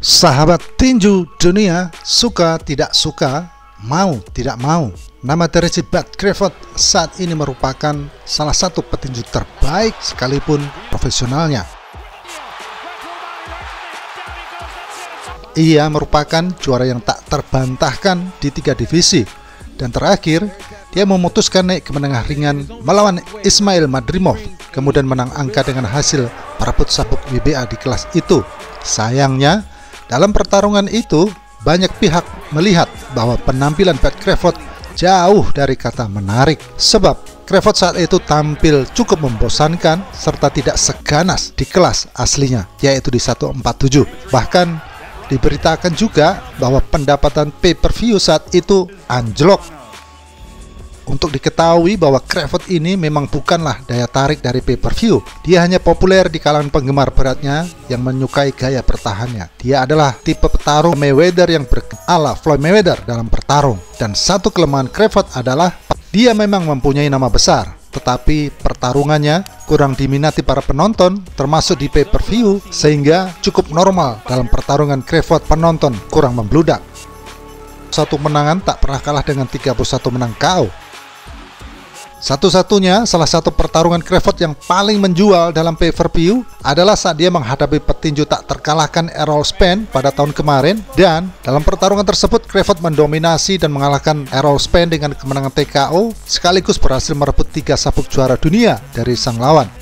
Sahabat tinju dunia, suka tidak suka, mau tidak mau. Nama Teresi Bat Crawford saat ini merupakan salah satu petinju terbaik sekalipun profesionalnya. Ia merupakan juara yang tak terbantahkan di tiga divisi. Dan terakhir, dia memutuskan naik ke menengah ringan melawan Ismail Madrimov, kemudian menang angka dengan hasil perabot sabuk WBA di kelas itu. Sayangnya, dalam pertarungan itu, banyak pihak melihat bahwa penampilan Pat Crawford jauh dari kata menarik. Sebab Crawford saat itu tampil cukup membosankan serta tidak seganas di kelas aslinya yaitu di 147 bahkan diberitakan juga bahwa pendapatan pay-per-view saat itu anjlok untuk diketahui bahwa Crawford ini memang bukanlah daya tarik dari pay-per-view. Dia hanya populer di kalangan penggemar beratnya yang menyukai gaya pertahannya. Dia adalah tipe petarung Mayweather yang berala Floyd Mayweather dalam bertarung. Dan satu kelemahan Crawford adalah dia memang mempunyai nama besar, tetapi pertarungannya kurang diminati para penonton termasuk di pay-per-view sehingga cukup normal dalam pertarungan Crawford penonton kurang membludak. Satu menangan tak pernah kalah dengan 31 menang KO satu-satunya salah satu pertarungan Crawford yang paling menjual dalam pay-per-view adalah saat dia menghadapi petinju tak terkalahkan Errol Spence pada tahun kemarin dan dalam pertarungan tersebut Crawford mendominasi dan mengalahkan Errol Spence dengan kemenangan TKO sekaligus berhasil merebut tiga sabuk juara dunia dari sang lawan.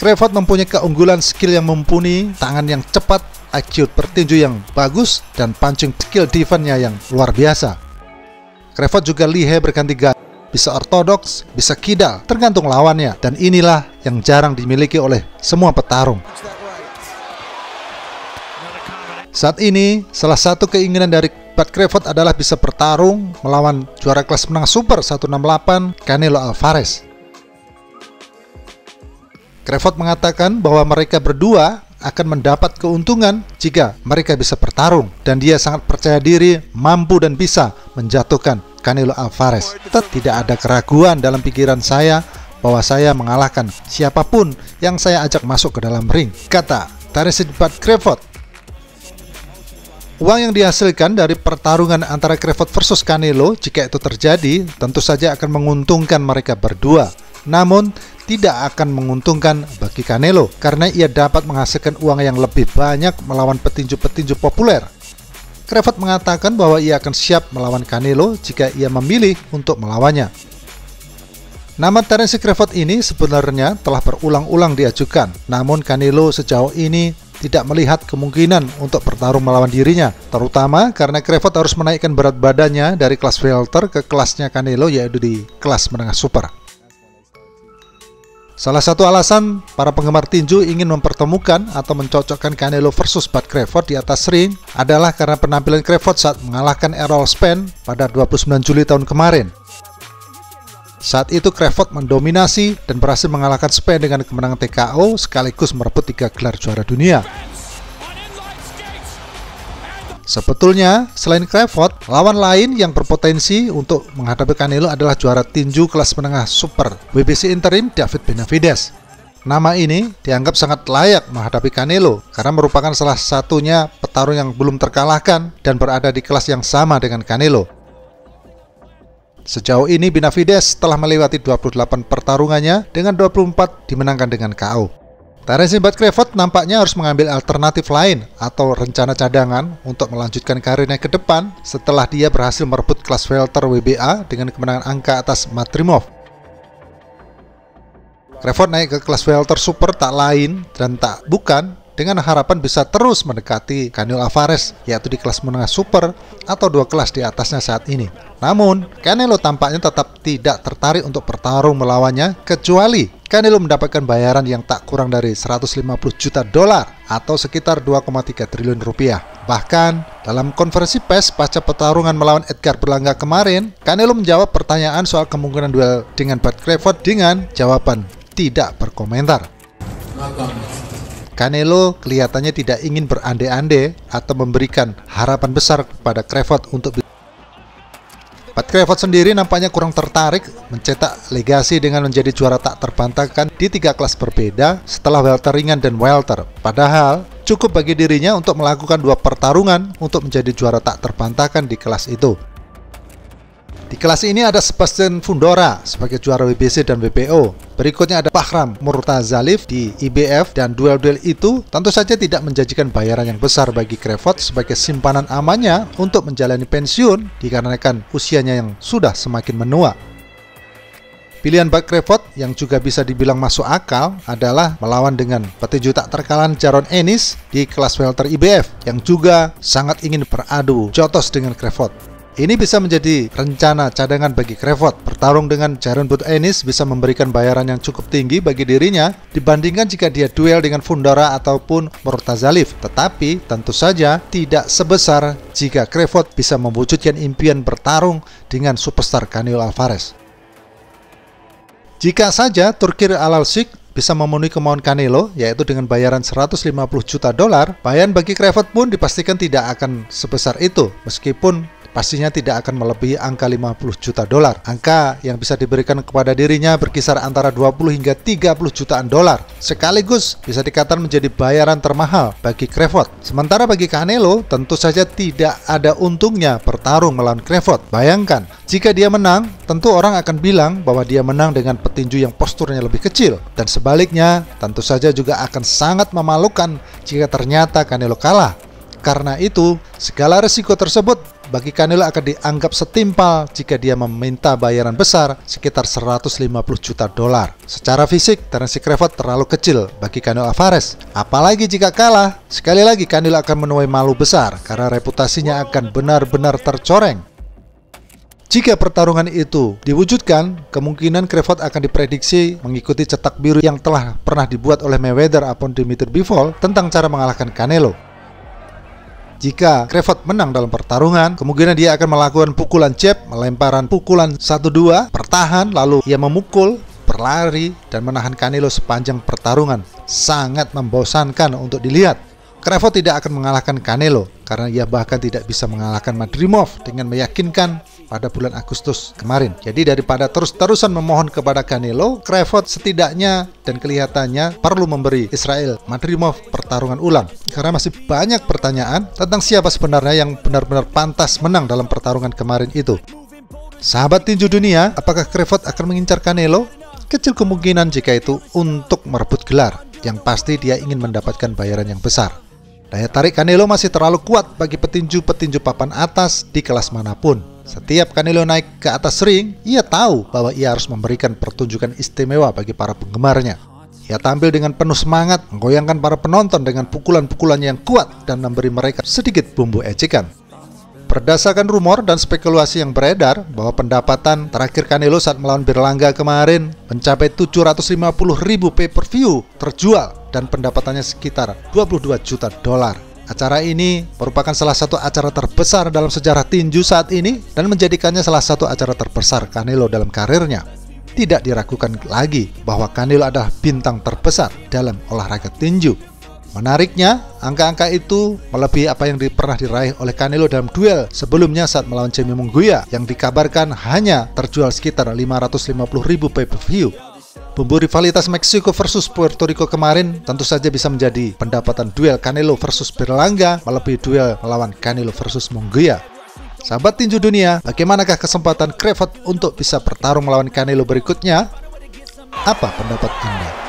Crawford mempunyai keunggulan skill yang mumpuni, tangan yang cepat, IQ pertinju yang bagus, dan punching skill defense-nya yang luar biasa. Crawford juga lihai berganti gaya bisa ortodoks, bisa kidal, tergantung lawannya. Dan inilah yang jarang dimiliki oleh semua petarung. Saat ini, salah satu keinginan dari Pat Crawford adalah bisa bertarung melawan juara kelas menang Super 168 Canelo Alvarez. Crawford mengatakan bahwa mereka berdua akan mendapat keuntungan jika mereka bisa bertarung dan dia sangat percaya diri, mampu dan bisa menjatuhkan Canelo Alvarez. Tidak ada keraguan dalam pikiran saya bahwa saya mengalahkan siapa pun yang saya ajak masuk ke dalam ring, kata Terence Bud Crawford. Uang yang dihasilkan dari pertarungan antara Crawford versus Canelo jika itu terjadi tentu saja akan menguntungkan mereka berdua. Namun tidak akan menguntungkan bagi Canelo karena ia dapat menghasilkan uang yang lebih banyak melawan petinju-petinju populer. Crawford mengatakan bahwa ia akan siap melawan Canelo jika ia memilih untuk melawannya. Nama Terence Crawford ini sebenarnya telah berulang-ulang diajukan, namun Canelo sejauh ini tidak melihat kemungkinan untuk bertarung melawan dirinya, terutama karena Crawford harus menaikkan berat badannya dari kelas welter ke kelasnya Canelo yaitu di kelas menengah super. Salah satu alasan para penggemar tinju ingin mempertemukan atau mencocokkan Canelo versus Bud Crawford di atas ring adalah karena penampilan Crawford saat mengalahkan Errol Spence pada 29 Juli tahun kemarin. Saat itu Crawford mendominasi dan berhasil mengalahkan Spence dengan kemenangan TKO sekaligus merebut tiga gelar juara dunia. Sebetulnya, selain Crawford, lawan lain yang berpotensi untuk menghadapi Canelo adalah juara tinju kelas menengah super WBC interim David Benavides. Nama ini dianggap sangat layak menghadapi Canelo karena merupakan salah satunya petarung yang belum terkalahkan dan berada di kelas yang sama dengan Canelo. Sejauh ini Benavides telah melewati 28 pertarungannya dengan 24 dimenangkan dengan KO. Terence Bud Crawford nampaknya harus mengambil alternatif lain atau rencana cadangan untuk melanjutkan karirnya ke depan setelah dia berhasil merebut kelas welter WBA dengan kemenangan angka atas Matrimov. Crawford naik ke kelas welter super tak lain dan tak bukan dengan harapan bisa terus mendekati Canelo Alvarez yaitu di kelas menengah super atau dua kelas di atasnya saat ini. Namun, Canelo tampaknya tetap tidak tertarik untuk bertarung melawannya kecuali Canelo mendapatkan bayaran yang tak kurang dari 150 juta dolar atau sekitar 2,3 triliun rupiah. Bahkan, dalam konferensi pers pasca pertarungan melawan Edgar Berlangga kemarin, Canelo menjawab pertanyaan soal kemungkinan duel dengan Bud Crawford dengan jawaban tidak berkomentar. Canelo kelihatannya tidak ingin berande-ande atau memberikan harapan besar kepada Crawford untuk Pat Crawford sendiri nampaknya kurang tertarik mencetak legasi dengan menjadi juara tak terbantahkan di tiga kelas berbeda setelah welter ringan dan welter. Padahal cukup bagi dirinya untuk melakukan dua pertarungan untuk menjadi juara tak terbantahkan di kelas itu. Di kelas ini ada Sebastian Fundora sebagai juara WBC dan WBO. Berikutnya ada Bahram Murtazalif di IBF dan duel-duel itu tentu saja tidak menjanjikan bayaran yang besar bagi Crawford sebagai simpanan amannya untuk menjalani pensiun dikarenakan usianya yang sudah semakin menua. Pilihan Buck Crawford yang juga bisa dibilang masuk akal adalah melawan dengan petinju tak terkalahkan Jaron Ennis di kelas welter IBF yang juga sangat ingin beradu jotos dengan Crawford. Ini bisa menjadi rencana cadangan bagi Crawford. Bertarung dengan Jaron Booth Ennis bisa memberikan bayaran yang cukup tinggi bagi dirinya dibandingkan jika dia duel dengan Fundora ataupun Murtazalif. Tetapi tentu saja tidak sebesar jika Crawford bisa mewujudkan impian bertarung dengan superstar Canelo Alvarez. Jika saja Turkir Al-Alsik bisa memenuhi kemauan Canelo, yaitu dengan bayaran 150 juta dolar, bayaran bagi Crawford pun dipastikan tidak akan sebesar itu, meskipun pastinya tidak akan melebihi angka 50 juta dolar. Angka yang bisa diberikan kepada dirinya berkisar antara 20 hingga 30 jutaan dolar. Sekaligus bisa dikatakan menjadi bayaran termahal bagi Crawford. Sementara bagi Canelo, tentu saja tidak ada untungnya bertarung melawan Crawford. Bayangkan, jika dia menang, tentu orang akan bilang bahwa dia menang dengan petinju yang posturnya lebih kecil. Dan sebaliknya, tentu saja juga akan sangat memalukan jika ternyata Canelo kalah karena itu, segala resiko tersebut bagi Canelo akan dianggap setimpal jika dia meminta bayaran besar sekitar 150 juta dolar. Secara fisik, Terence Crawford terlalu kecil bagi Canelo Alvarez. Apalagi jika kalah, sekali lagi Canelo akan menuai malu besar karena reputasinya akan benar-benar tercoreng. Jika pertarungan itu diwujudkan, kemungkinan Crawford akan diprediksi mengikuti cetak biru yang telah pernah dibuat oleh Mayweather ataupun Dimitri Bivol tentang cara mengalahkan Canelo. Jika Crawford menang dalam pertarungan, kemungkinan dia akan melakukan pukulan jab, melemparan pukulan 1-2, bertahan, lalu ia memukul, berlari, dan menahan Canelo sepanjang pertarungan. Sangat membosankan untuk dilihat. Crawford tidak akan mengalahkan Canelo karena ia bahkan tidak bisa mengalahkan Madrimov dengan meyakinkan pada bulan Agustus kemarin. Jadi daripada terus-terusan memohon kepada Canelo, Crawford setidaknya dan kelihatannya perlu memberi Israel Madrimov pertarungan ulang karena masih banyak pertanyaan tentang siapa sebenarnya yang benar-benar pantas menang dalam pertarungan kemarin itu. Sahabat tinju dunia, apakah Crawford akan mengincar Canelo? Kecil kemungkinan jika itu untuk merebut gelar. Yang pasti dia ingin mendapatkan bayaran yang besar. Daya tarik Canelo masih terlalu kuat bagi petinju-petinju papan atas di kelas mana pun. Setiap Canelo naik ke atas ring, ia tahu bahwa ia harus memberikan pertunjukan istimewa bagi para penggemarnya. Ia tampil dengan penuh semangat, menggoyangkan para penonton dengan pukulan-pukulan yang kuat dan memberi mereka sedikit bumbu ejekan. Berdasarkan rumor dan spekulasi yang beredar bahwa pendapatan terakhir Canelo saat melawan Berlangga kemarin mencapai 750 ribu pay-per-view terjual dan pendapatannya sekitar 22 juta dolar. Acara ini merupakan salah satu acara terbesar dalam sejarah tinju saat ini dan menjadikannya salah satu acara terbesar Canelo dalam karirnya. Tidak diragukan lagi bahwa Canelo adalah bintang terbesar dalam olahraga tinju. Menariknya, angka-angka itu melebihi apa yang pernah diraih oleh Canelo dalam duel sebelumnya saat melawan Jamie Munguia yang dikabarkan hanya terjual sekitar 550 ribu pay-per-view. Bumbu rivalitas Meksiko versus Puerto Rico kemarin tentu saja bisa menjadi pendapatan duel Canelo versus Berlangga melebihi duel melawan Canelo versus Munguia. Sahabat tinju dunia, bagaimanakah kesempatan Crawford untuk bisa bertarung melawan Canelo berikutnya? Apa pendapat Anda?